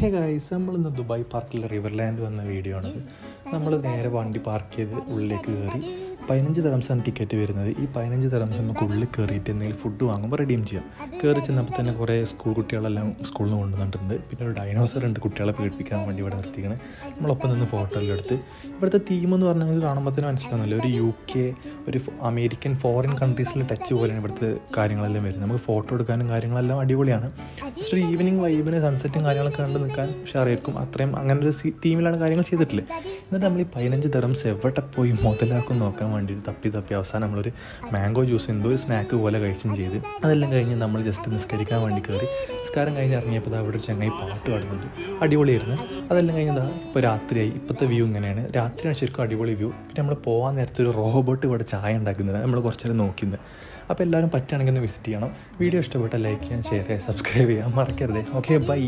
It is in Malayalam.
ഹേ ഗൈസ് നമ്മളിന്ന് ദുബായ് പാർക്കിലെ റിവർലാൻഡ് വന്ന വീഡിയോ ആണത്. നമ്മൾ നേരെ വണ്ടി പാർക്ക് ചെയ്ത് ഉള്ളിലേക്ക് കയറി പതിനഞ്ച് തരംസാണ് ടിക്കറ്റ് വരുന്നത്. ഈ പതിനഞ്ച് തരംസ് നമുക്ക് ഉള്ളിൽ കയറിയിട്ട് എന്തെങ്കിലും ഫുഡ് വാങ്ങുമ്പോൾ റെഡീം ചെയ്യാം. കയറി ചെന്നപ്പോൾ തന്നെ കുറേ സ്കൂൾ കുട്ടികളെല്ലാം സ്കൂളിൽ നിന്ന് കൊണ്ടുവന്നിട്ടുണ്ട്. പിന്നെ ഒരു ഡൈനോസർ ഉണ്ട് കുട്ടികളെ പേടിപ്പിക്കാൻ വേണ്ടി ഇവിടെ നിർത്തിക്കണേ. നമ്മളൊപ്പം നിന്ന് ഫോട്ടോ എല്ലാം എടുത്ത്. ഇവിടുത്തെ തീം എന്ന് പറഞ്ഞാൽ കാണുമ്പോൾ തന്നെ മനസ്സിലാവുന്നില്ല? ഒരു യു കെ ഒരു അമേരിക്കൻ ഫോറിൻ കൺട്രീസിൽ ടച്ച് പോലെയാണ് ഇവിടുത്തെ കാര്യങ്ങളെല്ലാം വരുന്നത്. നമുക്ക് ഫോട്ടോ എടുക്കാനും കാര്യങ്ങളെല്ലാം അടിപൊളിയാണ്. ജസ്റ്റ് ഒരു ഈവനിങ് വൈബിന് സൺസെറ്റും കാര്യങ്ങളൊക്കെ കണ്ട് നിൽക്കാൻ ഉഷാറായിരിക്കും. അത്രയും അങ്ങനെ ഒരു തീമിലാണ് കാര്യങ്ങൾ ചെയ്തിട്ടില്ലേ? എന്നിട്ട് നമ്മൾ ഈ പതിനഞ്ച് തരംസ് എവിടെ പോയി മുതലാക്കും നോക്കാൻ വേണ്ടിയിട്ട് തപ്പി തപ്പി അവസാനം നമ്മളൊരു മാംഗോ ജ്യൂസ് എന്തോ ഒരു സ്നാക്ക് പോലെ കഴിച്ചും ചെയ്ത് അതെല്ലാം കഴിഞ്ഞ് നമ്മൾ ജസ്റ്റ് നിസ്കരിക്കാൻ വേണ്ടി കയറി. നിസ്കാരം കഴിഞ്ഞ് ഇറങ്ങിയപ്പോൾ അവിടെ ഒരു ചങ്ങായി പാട്ട് പാടുന്നുണ്ട്. അടിപൊളിയായിരുന്നു. അതെല്ലാം കഴിഞ്ഞതാ ഇപ്പോൾ രാത്രിയായി. ഇപ്പോഴത്തെ വ്യൂ ഇങ്ങനെയാണ്. രാത്രിയാണ് ശരിക്കും അടിപൊളി വ്യൂ. പിന്നെ നമ്മൾ പോകാൻ നേരത്തെ ഒരു റോബോട്ട് ഇവിടെ ചായ ഉണ്ടാക്കുന്നത് നമ്മൾ കുറച്ച് നേരം നോക്കുന്നത് അപ്പോൾ എല്ലാവരും പറ്റുകയാണെങ്കിൽ ഒന്ന് വിസിറ്റ് ചെയ്യണം. വീഡിയോ ഇഷ്ടപ്പെട്ടാൽ ലൈക്ക് ചെയ്യാം ഷെയർ ചെയ്യാം സബ്സ്ക്രൈബ് ചെയ്യാൻ മറക്കരുത്. Okay bye.